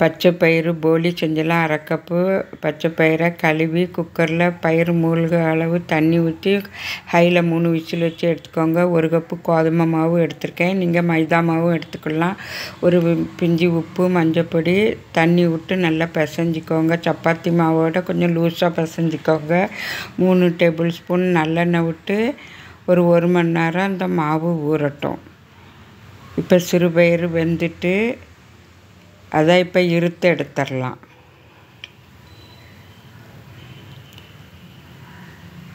பச்சை பயிறு போலி செஞ்செல்லாம் அரை கப்பு பச்சை பயிரை கழுவி குக்கரில் பயிறு மூழ்க அளவு தண்ணி ஊற்றி ஹையில் மூணு விசில் வச்சு எடுத்துக்கோங்க. ஒரு கப்பு கோதுமை மாவு எடுத்திருக்கேன். நீங்கள் மைதா மாவும் எடுத்துக்கலாம். ஒரு பிஞ்சு உப்பு மஞ்சப்பொடி தண்ணி விட்டு நல்லா பிசைஞ்சிக்கோங்க. சப்பாத்தி மாவோட கொஞ்சம் லூஸாக பிசைஞ்சிக்கோங்க. மூணு டேபிள் ஸ்பூன் நல்லெண்ணெய் விட்டு ஒரு ஒரு மணி நேரம் அந்த மாவு ஊறட்டும். இப்போ சிறுபயிறு வெந்துட்டு அதை இப்போ இருத்து எடுத்துடலாம்.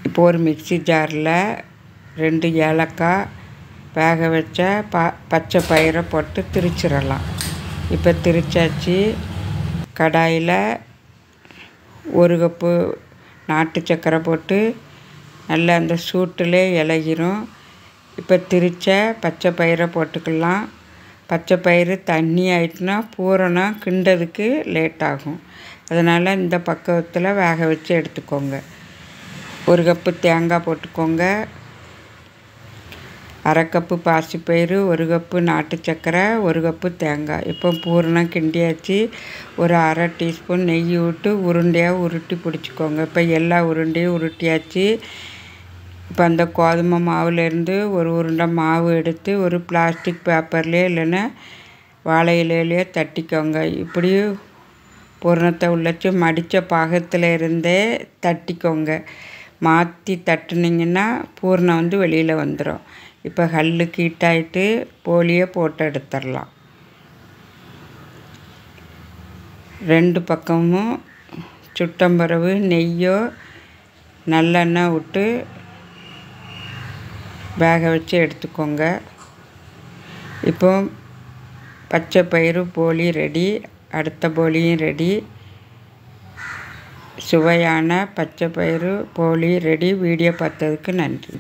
இப்போ ஒரு மிக்சி ஜாரில் ரெண்டு ஏலக்காய் வேக வச்ச ப பச்சை பயிரை போட்டு திரிச்சிடலாம். இப்போ திரிச்சாச்சு. கடாயில் ஒரு கப்பு நாட்டு சக்கரை போட்டு நல்லா அந்த சூட்டில் இலகிரும். இப்போ திரிச்ச பச்சை பயிரை போட்டுக்கலாம். பச்சை பயிறு தண்ணி ஆயிட்டுனா பூரணம் கிண்டதுக்கு லேட் ஆகும் அதனால் இந்த பக்கத்தில் வேக வச்சு எடுத்துக்கோங்க. ஒரு கப்பு தேங்காய் போட்டுக்கோங்க. அரை கப்பு பாசிப்பயிறு ஒரு கப்பு நாட்டு சக்கரை ஒரு கப்பு தேங்காய். இப்போ பூரணம் கிண்டியாச்சு. ஒரு அரை டீஸ்பூன் நெய் விட்டு உருண்டையாக உருட்டி பிடிச்சிக்கோங்க. இப்போ எல்லா உருண்டையும் உருட்டியாச்சு. இப்போ அந்த கோதுமை மாவுலேருந்து ஒரு உருண்டை மாவு எடுத்து ஒரு பிளாஸ்டிக் பேப்பர்லேயே இல்லைன்னா வாழை இலையிலையோ தட்டிக்கோங்க. இப்படி பூரணத்தை உள்ளச்சு மடித்த பாகத்தில் இருந்தே தட்டிக்கோங்க. மாற்றி தட்டுனீங்கன்னா பூர்ணம் வந்து வெளியில் வந்துடும் இப்போ கல் கீட்டாயிட்டு போலியை போட்டு எடுத்துடலாம். ரெண்டு பக்கமும் சுட்டம்பரவு நெய்யோ நல்லெண்ணெய் விட்டு வேக வச்சு எடுத்துக்கோங்க. இப்போ பச்சை பயிறு போலி ரெடி. அடுத்த போலியும் ரெடி. சுவையான பச்சை பயிறு போலி ரெடி. வீடியோ பார்த்ததுக்கு நன்றி.